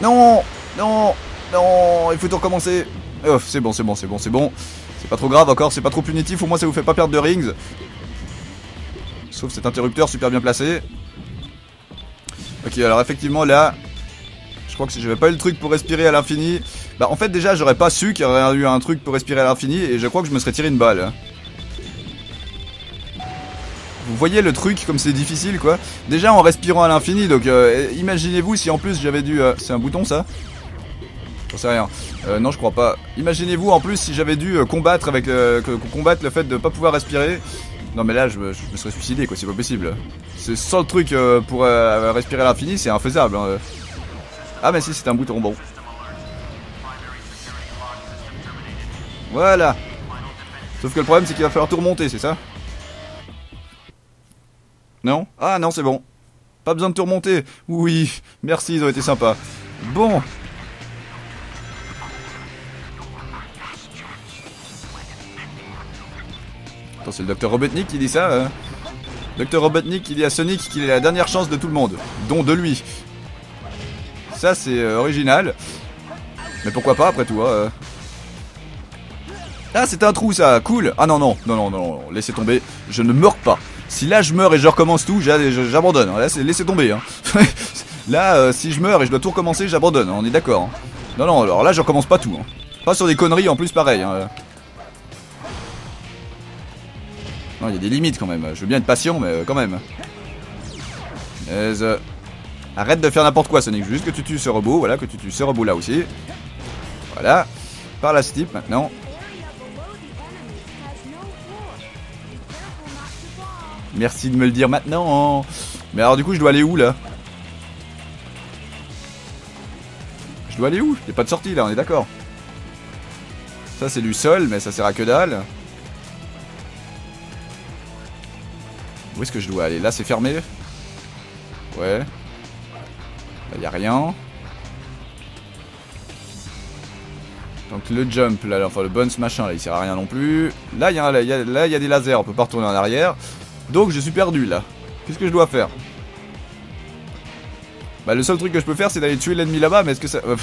Non Non Non Il faut tout recommencer Oh, c'est bon, c'est bon, c'est bon, c'est bon. C'est pas trop grave encore, c'est pas trop punitif, au moins ça vous fait pas perdre de rings. Sauf cet interrupteur super bien placé. Ok, alors effectivement là... Je crois que si j'avais pas eu le truc pour respirer à l'infini... Bah en fait déjà j'aurais pas su qu'il y aurait eu un truc pour respirer à l'infini et je crois que je me serais tiré une balle. Vous voyez le truc comme c'est difficile quoi Déjà en respirant à l'infini donc euh, imaginez-vous si en plus j'avais dû... euh, c'est un bouton ça J'en sais rien. Euh, non je crois pas. Imaginez-vous en plus si j'avais dû euh, combattre avec que- combattre le fait de pas pouvoir respirer. Non mais là je, me- je me serais suicidé quoi, c'est pas possible. C'est sans le truc euh, pour euh, respirer à l'infini, c'est infaisable. hein. Ah mais si c'est un bouton bon. Voilà. Sauf que le problème c'est qu'il va falloir tout remonter, c'est ça Non Ah non c'est bon. Pas besoin de tout remonter. Oui, merci, ils ont été sympas. Bon. Attends, c'est le docteur Robotnik qui dit ça hein Docteur Robotnik qui dit à Sonic qu'il est la dernière chance de tout le monde, dont de lui. Ça c'est euh, original. Mais pourquoi pas après tout hein, euh. Ah c'était un trou ça, cool Ah non, non non non, non, laissez tomber, je ne meurs pas. Si là je meurs et je recommence tout, j'abandonne. Laissez tomber. Hein. là euh, si je meurs et je dois tout recommencer, j'abandonne, on est d'accord. hein. Non non, alors là je recommence pas tout. hein. Pas sur des conneries en plus pareil. hein. Non, il y a des limites quand même. Je veux bien être patient, mais euh, quand même. Euh, Arrête de faire n'importe quoi, Sonic. Juste que tu tues ce robot. Voilà, que tu tues ce robot là aussi. Voilà. Par la steep maintenant. Merci de me le dire maintenant. Mais alors, du coup, je dois aller où là Je dois aller où a pas de sortie là, on est d'accord. Ça, c'est du sol, mais ça sert à que dalle. Où est-ce que je dois aller Là, c'est fermé Ouais. Là, y a rien. Donc le jump, là, enfin le bounce machin, là, il sert à rien non plus. Là, il y, a y a des lasers, on peut pas retourner en arrière. Donc, je suis perdu, là. Qu'est-ce que je dois faire Bah, le seul truc que je peux faire, c'est d'aller tuer l'ennemi là-bas, mais est-ce que ça... euh.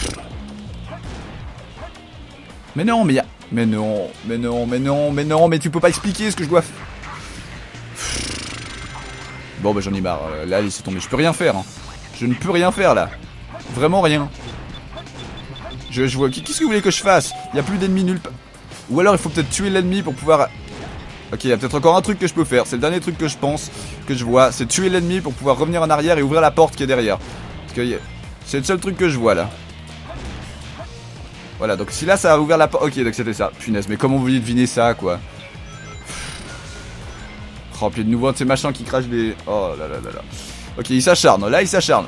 Mais non, mais y a... Mais non, mais non, mais non, mais non, mais tu peux pas expliquer ce que je dois faire. Bon bah j'en ai marre, Euh, là laissez tomber, je peux rien faire. hein. Je ne peux rien faire là. Vraiment rien. Je, je vois. Qu'est-ce que vous voulez que je fasse? Il a plus d'ennemis nulle part. Ou alors il faut peut-être tuer l'ennemi pour pouvoir. Ok, il y a peut-être encore un truc que je peux faire. C'est le dernier truc que je pense, que je vois. C'est tuer l'ennemi pour pouvoir revenir en arrière et ouvrir la porte qui est derrière. Parce que c'est le seul truc que je vois là. Voilà, donc si là ça a ouvert la porte. Ok, donc c'était ça. Punaise, mais comment vous vouliez deviner ça quoi? Puis de nouveau un de ces machins qui crachent des. Oh là là là là. Ok, il s'acharne. Là, il s'acharne.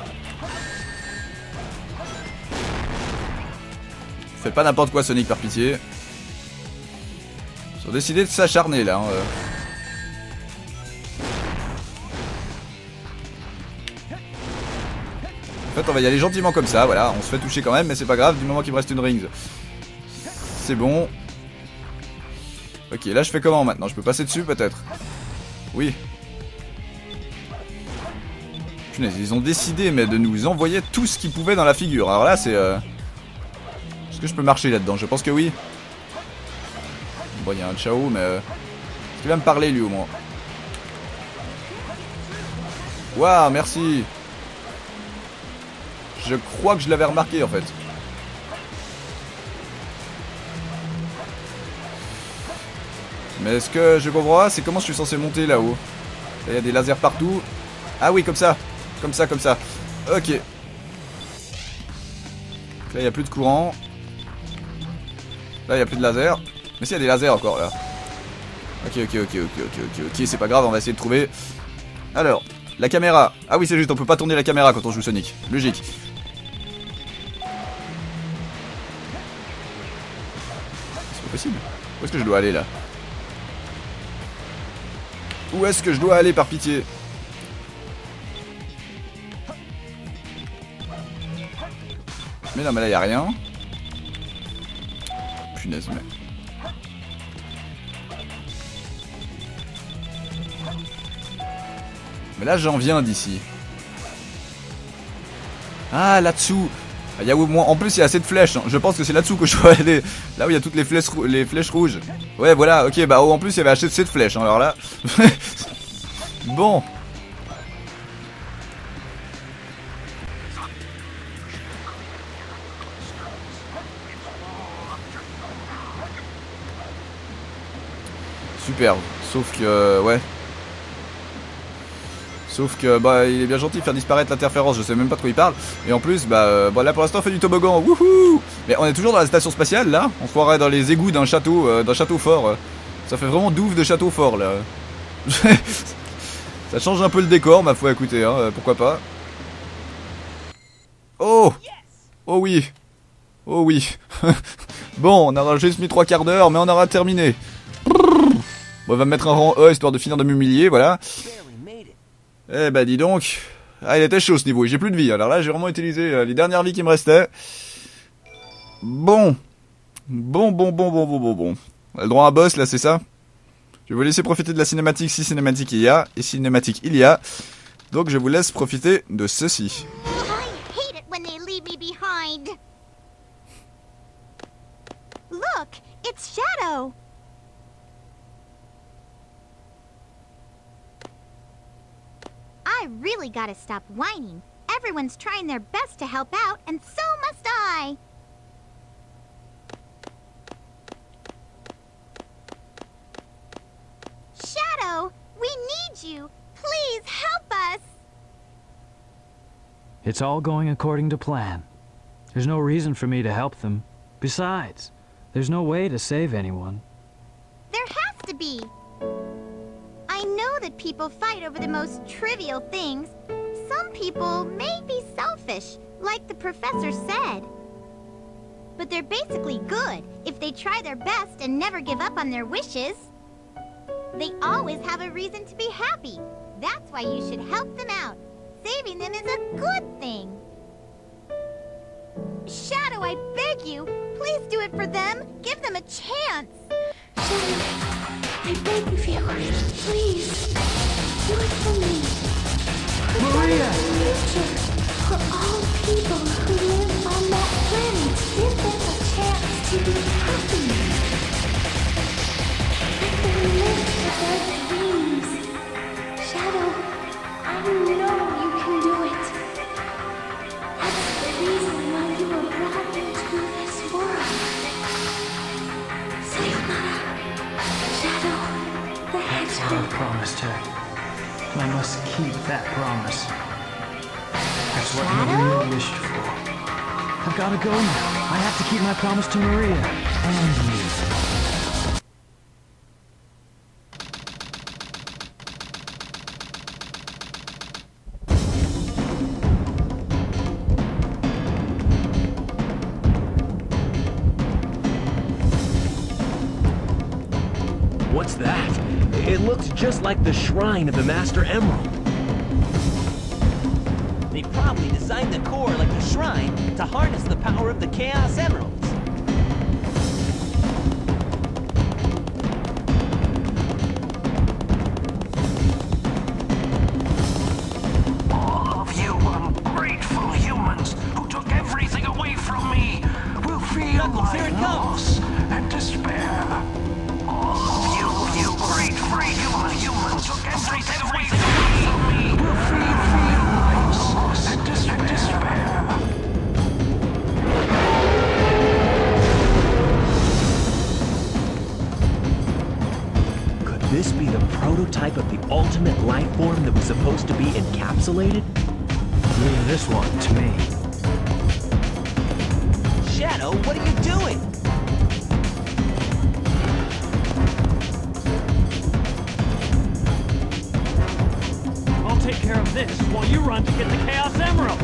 Faites pas n'importe quoi, Sonic, par pitié. Ont décidé de s'acharner là. hein, euh. En fait, on va y aller gentiment comme ça. Voilà, on se fait toucher quand même, mais c'est pas grave du moment qu'il me reste une rings. C'est bon. Ok, là, je fais comment maintenant? Je peux passer dessus peut-être? Oui. Punaise, ils ont décidé mais de nous envoyer tout ce qu'ils pouvaient dans la figure. Alors là, c'est... euh, Est-ce que je peux marcher là-dedans? Je pense que oui. Il y a un Chao, mais... euh, qu'il va me parler, lui, au moins Waouh, merci Je crois que je l'avais remarqué, en fait. Mais est-ce que je comprends C'est comment je suis censé monter là-haut Là, il y a des lasers partout. Ah oui, comme ça. Comme ça, comme ça. Ok. Là, il n'y a plus de courant. Là, il n'y a plus de laser. Mais si, il y a des lasers encore, là. Ok, ok, ok, ok, ok, ok, ok. C'est pas grave, on va essayer de trouver. Alors, la caméra. Ah oui, c'est juste, on peut pas tourner la caméra quand on joue Sonic. Logique. pas possible. Où est-ce que je dois aller là? Où est-ce que je dois aller par pitié? Mais non, mais là y a rien. Punaise, mais. Mais là, j'en viens d'ici. Ah, là-dessous. Il En plus, il y a assez de flèches. hein. Je pense que c'est là-dessous que je dois aller. Là où il y a toutes les flèches, les flèches rouges. Ouais, voilà. Ok, bah oh, en plus, il y avait assez de flèches. hein. Alors là. bon. Super. Sauf que, ouais. Sauf que, bah, il est bien gentil de faire disparaître l'interférence, je sais même pas de quoi il parle. Et en plus, bah, euh, bon, là pour l'instant, on fait du toboggan, wouhou Mais on est toujours dans la station spatiale, là. On se croirait dans les égouts d'un château, euh, d'un château fort. Ça fait vraiment douf de château fort, là. Ça change un peu le décor, ma foi, écoutez, hein, euh, pourquoi pas. Oh Oh oui Oh oui Bon, on aura juste mis trois quarts d'heure, mais on aura terminé. Bon, on va me mettre un rang E, histoire de finir de m'humilier, voilà. Eh bah dis donc. Ah il était chaud ce niveau, j'ai plus de vie. Alors là j'ai vraiment utilisé euh, les dernières vies qui me restaient. Bon. Bon bon bon bon bon bon bon. Le droit à un boss là c'est ça? Je vais vous laisser profiter de la cinématique si cinématique il y a. Et cinématique il y a. Donc je vous laisse profiter de ceci. Look, it's Shadow. I really gotta stop whining. Everyone's trying their best to help out, and so must I. Shadow, we need you. Please help us. It's all going according to plan. There's no reason for me to help them. Besides, there's no way to save anyone. There has to be. I know that people fight over the most trivial things. Some people may be selfish, like the professor said. But they're basically good if they try their best and never give up on their wishes. They always have a reason to be happy. That's why you should help them out. Saving them is a good thing. Shadow, I beg you, please do it for them. Give them a chance. I beg of you, please, do it for me. Maria! Must keep that promise. That's what Shadow? Maria wished for. I've got to go now. I have to keep my promise to Maria and you. Shrine of the Master Emerald. They probably designed the core like the shrine to harness the power of the Chaos Emeralds. Ultimate life form that was supposed to be encapsulated? Leave this one to me. Shadow, what are you doing? I'll take care of this while you run to get the Chaos Emerald.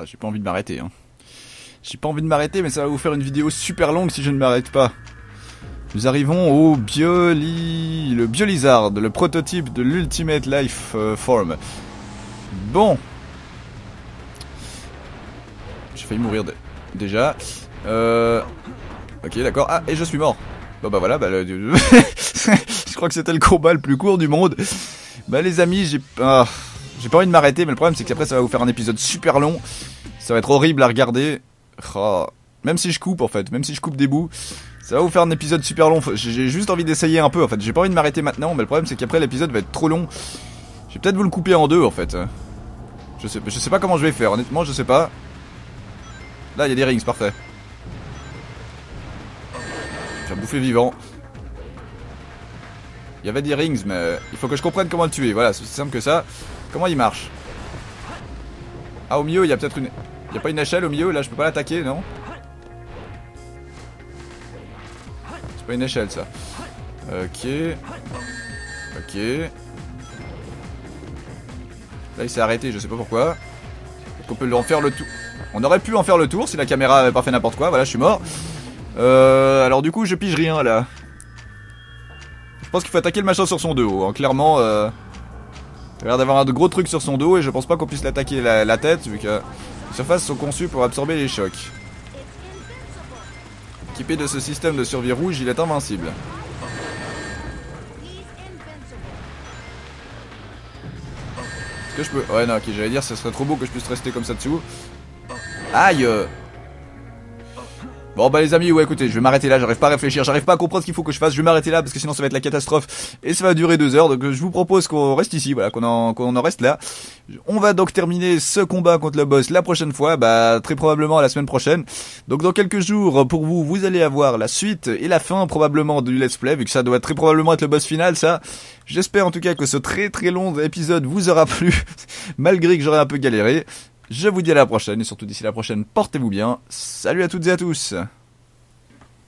Ah, j'ai pas envie de m'arrêter. Hein. J'ai pas envie de m'arrêter, mais ça va vous faire une vidéo super longue si je ne m'arrête pas. Nous arrivons au Bioli... le Biolizard, le prototype de l'Ultimate Life euh, Form. Bon. J'ai failli mourir dé- déjà. Euh... Ok, d'accord. Ah, et je suis mort. Bon bah voilà, bah, je crois que c'était le combat le plus court du monde. Bah les amis, j'ai ah, j'ai pas envie de m'arrêter, mais le problème c'est qu'après ça va vous faire un épisode super long. Ça va être horrible à regarder. Oh, Même si je coupe en fait, même si je coupe des bouts, ça va vous faire un épisode super long. J'ai j'ai juste envie d'essayer un peu en fait. J'ai pas envie de m'arrêter maintenant, mais le problème c'est qu'après l'épisode va être trop long. Je vais peut-être vous le couper en deux en fait. Je sais, pas comment je vais faire, honnêtement je sais pas. Là il y a des rings, parfait. Je vais bouffer vivant. Il y avait des rings, mais il faut que je comprenne comment le tuer. Voilà, c'est aussi simple que ça. Comment il marche? Ah, au milieu, il y a peut-être une... Il y a pas une échelle au milieu, là, je peux pas l'attaquer, non? Pas une échelle, ça. Ok. Ok. Là, il s'est arrêté, je sais pas pourquoi. Qu'on peut en faire le tour? On aurait pu en faire le tour si la caméra avait pas fait n'importe quoi. Voilà, je suis mort. Euh, alors du coup, je pige rien, là. Je pense qu'il faut attaquer le machin sur son dos. hein. Clairement, euh... il a l'air d'avoir un gros truc sur son dos et je pense pas qu'on puisse l'attaquer la, la tête vu que les surfaces sont conçues pour absorber les chocs. Équipé de ce système de survie rouge, il est invincible. Est-ce que je peux... Ouais non, ok, j'allais dire ce serait trop beau que je puisse rester comme ça dessous. Aïe euh. Bon bah les amis, ouais écoutez, je vais m'arrêter là, j'arrive pas à réfléchir, j'arrive pas à comprendre ce qu'il faut que je fasse, je vais m'arrêter là parce que sinon ça va être la catastrophe et ça va durer deux heures, donc euh, je vous propose qu'on reste ici, voilà, qu'on en, qu'on en reste là. On va donc terminer ce combat contre le boss la prochaine fois, bah très probablement la semaine prochaine. Donc dans quelques jours, pour vous, vous allez avoir la suite et la fin probablement du let's play, vu que ça doit très probablement être le boss final, ça. J'espère en tout cas que ce très très long épisode vous aura plu, malgré que j'aurais un peu galéré. Je vous dis à la prochaine et surtout d'ici la prochaine, portez-vous bien. Salut à toutes et à tous